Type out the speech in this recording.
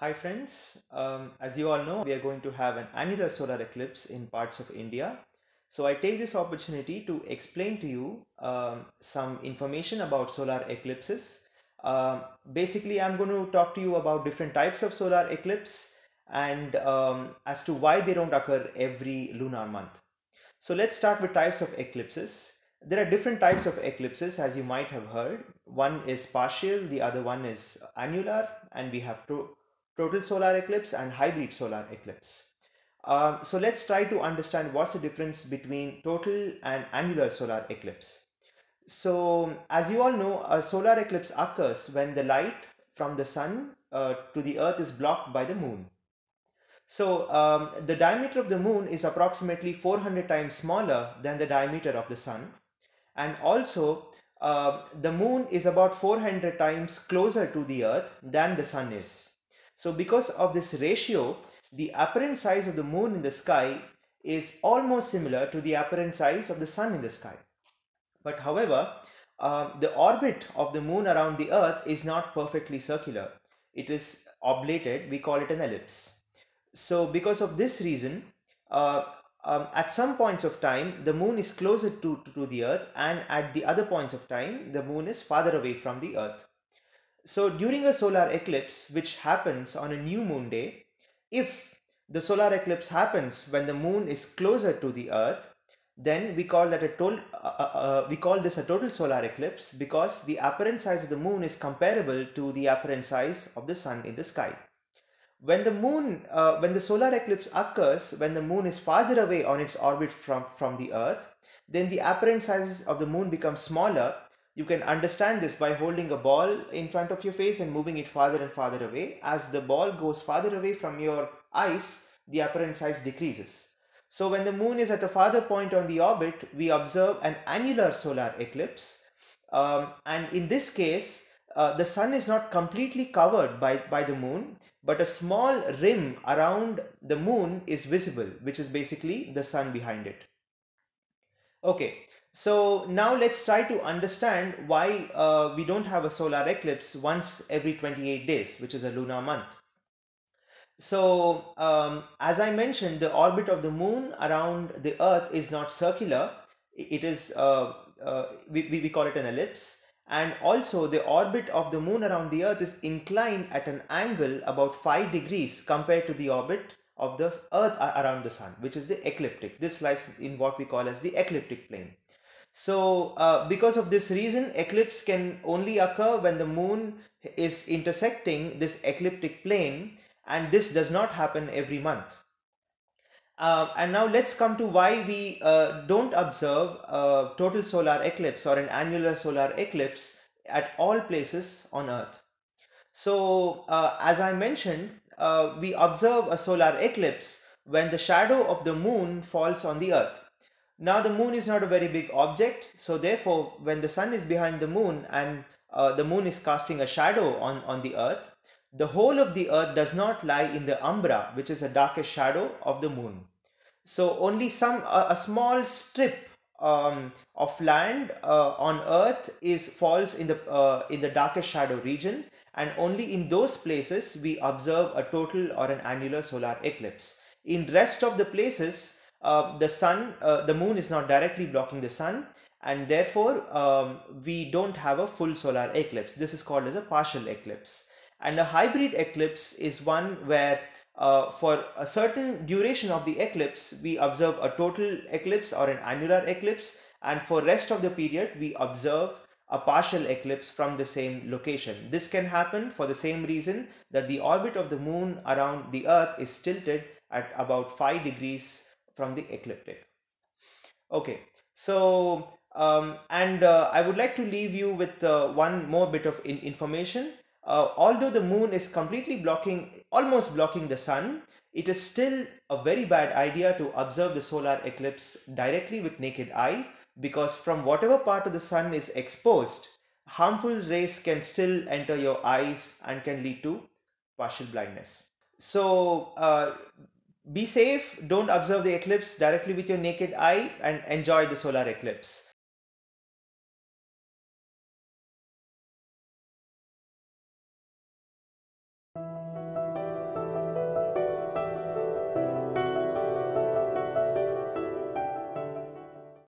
Hi friends, um, as you all know, we are going to have an annular solar eclipse in parts of India. So I take this opportunity to explain to you um, some information about solar eclipses. Um basically, I'm going to talk to you about different types of solar eclipse and um, as to why they don't occur every lunar month. So let's start with types of eclipses. There are different types of eclipses as you might have heard. One is partial, the other one is annular, and we have to total solar eclipse and hybrid solar eclipse. Um, so let's try to understand what's the difference between total and annular solar eclipse. So as you all know, a solar eclipse occurs when the light from the sun uh, to the earth is blocked by the moon. So um, the diameter of the moon is approximately 400 times smaller than the diameter of the sun. And also uh, the moon is about 400 times closer to the earth than the sun is. So because of this ratio, the apparent size of the moon in the sky is almost similar to the apparent size of the sun in the sky. But however, uh, the orbit of the moon around the earth is not perfectly circular. It is oblated, we call it an ellipse. So because of this reason, uh, um, at some points of time, the moon is closer to, to the earth and at the other points of time, the moon is farther away from the earth. So during a solar eclipse, which happens on a new moon day, if the solar eclipse happens when the moon is closer to the earth, then we call that a total uh, uh, uh, we call this a total solar eclipse because the apparent size of the moon is comparable to the apparent size of the sun in the sky. When the moon uh, when the solar eclipse occurs when the moon is farther away on its orbit from from the earth then the apparent size of the moon becomes smaller you can understand this by holding a ball in front of your face and moving it farther and farther away. As the ball goes farther away from your eyes, the apparent size decreases. So when the moon is at a farther point on the orbit, we observe an annular solar eclipse. Um, and in this case, uh, the sun is not completely covered by, by the moon, but a small rim around the moon is visible, which is basically the sun behind it. Okay, so now let's try to understand why uh, we don't have a solar eclipse once every 28 days, which is a lunar month. So um, as I mentioned, the orbit of the moon around the earth is not circular. It is, uh, uh, we, we call it an ellipse. And also the orbit of the moon around the earth is inclined at an angle about 5 degrees compared to the orbit of the earth around the sun, which is the ecliptic. This lies in what we call as the ecliptic plane. So uh, because of this reason, eclipse can only occur when the moon is intersecting this ecliptic plane and this does not happen every month. Uh, and now let's come to why we uh, don't observe a total solar eclipse or an annular solar eclipse at all places on earth. So uh, as I mentioned, uh, we observe a solar eclipse when the shadow of the moon falls on the earth. Now the moon is not a very big object, so therefore when the sun is behind the moon and uh, the moon is casting a shadow on, on the earth, the whole of the earth does not lie in the umbra, which is the darkest shadow of the moon. So only some a, a small strip um, of land uh, on earth is falls in the uh, in the darkest shadow region and only in those places we observe a total or an annular solar eclipse in rest of the places uh, the sun, uh, the moon is not directly blocking the sun and therefore um, we don't have a full solar eclipse. This is called as a partial eclipse. And a hybrid eclipse is one where uh, for a certain duration of the eclipse, we observe a total eclipse or an annular eclipse. And for rest of the period, we observe a partial eclipse from the same location. This can happen for the same reason that the orbit of the moon around the earth is tilted at about 5 degrees from the ecliptic. Okay, so um, and uh, I would like to leave you with uh, one more bit of in information. Uh, although the moon is completely blocking, almost blocking the sun, it is still a very bad idea to observe the solar eclipse directly with naked eye because from whatever part of the sun is exposed, harmful rays can still enter your eyes and can lead to partial blindness. So uh, be safe, don't observe the eclipse directly with your naked eye and enjoy the solar eclipse.